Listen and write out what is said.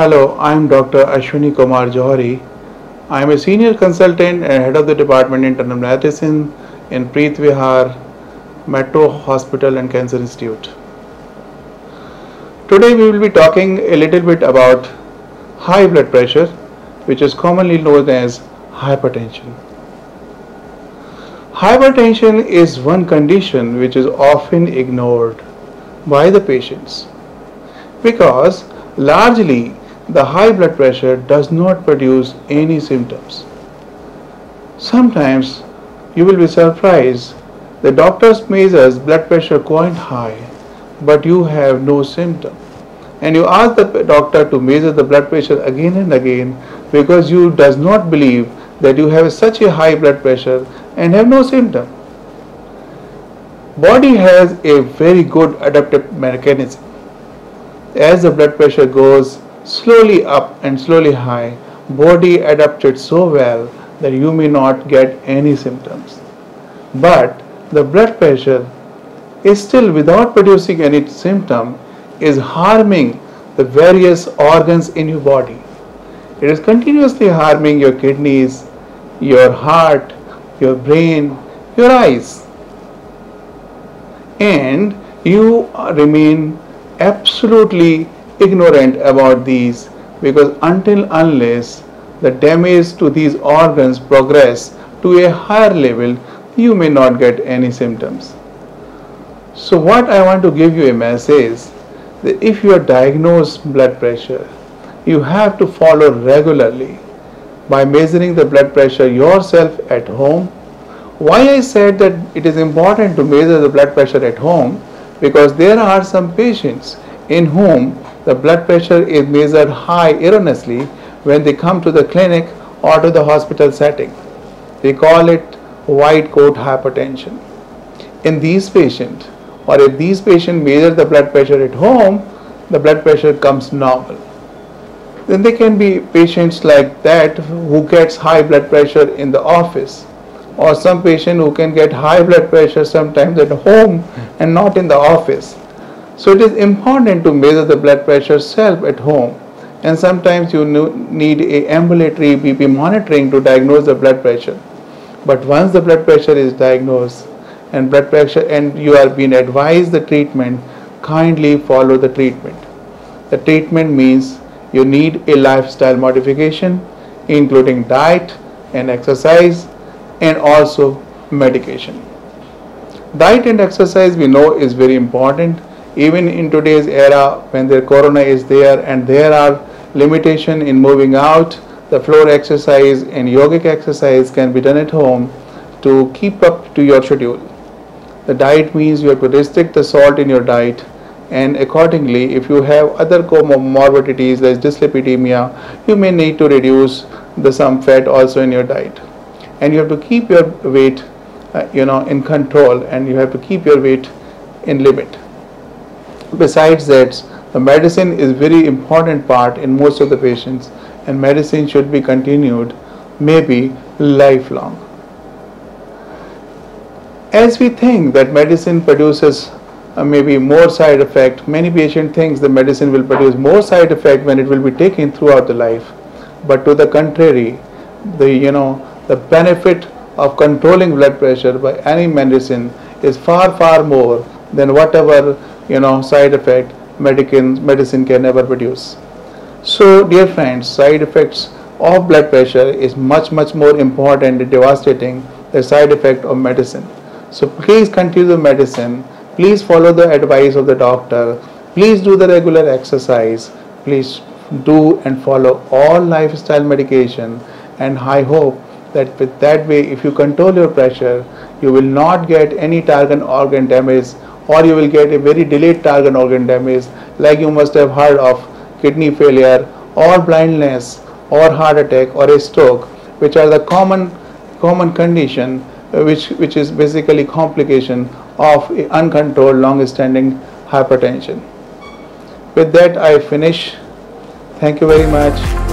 Hello, I am Dr. Ashwani Kumar Johri. I am a senior consultant and head of the Department Internal Medicine in Preet Vihar Metro Hospital and Cancer Institute. Today we will be talking a little bit about high blood pressure which is commonly known as hypertension. Hypertension is one condition which is often ignored by the patients because largely the high blood pressure does not produce any symptoms. Sometimes you will be surprised the doctor measures blood pressure quite high but you have no symptom and you ask the doctor to measure the blood pressure again and again because you does not believe that you have such a high blood pressure and have no symptom. Body has a very good adaptive mechanism. As the blood pressure goes slowly up and slowly high, body adapted so well that you may not get any symptoms. But the blood pressure is still without producing any symptom is harming the various organs in your body. It is continuously harming your kidneys, your heart, your brain, your eyes. And you remain absolutely ignorant about these because until unless the damage to these organs progress to a higher level, you may not get any symptoms. So what I want to give you a message is that if you are diagnosed blood pressure, you have to follow regularly by measuring the blood pressure yourself at home. Why I said that it is important to measure the blood pressure at home because there are some patients in whom the blood pressure is measured high erroneously when they come to the clinic or to the hospital setting. We call it white coat hypertension. In these patients, or if these patients measure the blood pressure at home, the blood pressure comes normal. Then there can be patients like that who gets high blood pressure in the office or some patient who can get high blood pressure sometimes at home and not in the office. So it is important to measure the blood pressure self at home and sometimes you need a ambulatory BP monitoring to diagnose the blood pressure. But once the blood pressure is diagnosed and blood pressure and you are being advised the treatment, kindly follow the treatment. The treatment means you need a lifestyle modification including diet and exercise and also medication. Diet and exercise we know is very important even in today's era when the corona is there and there are limitation in moving out the floor exercise and yogic exercise can be done at home to keep up to your schedule. The diet means you have to restrict the salt in your diet. And accordingly if you have other comorbidities like dyslipidemia you may need to reduce the some fat also in your diet. And you have to keep your weight uh, you know in control and you have to keep your weight in limit besides that the medicine is very important part in most of the patients and medicine should be continued maybe lifelong. As we think that medicine produces uh, maybe more side effect many patient thinks the medicine will produce more side effect when it will be taken throughout the life. But to the contrary the you know the benefit of controlling blood pressure by any medicine is far far more than whatever you know side effect medicine medicine can never produce so dear friends side effects of blood pressure is much much more important and devastating the side effect of medicine so please continue the medicine Please follow the advice of the doctor. Please do the regular exercise. Please do and follow all lifestyle medication. And I hope that with that way, if you control your pressure, you will not get any target organ damage or you will get a very delayed target organ damage like you must have heard of kidney failure or blindness or heart attack or a stroke which are the common common condition uh, which which is basically complication of uncontrolled long-standing hypertension. With that I finish. Thank you very much.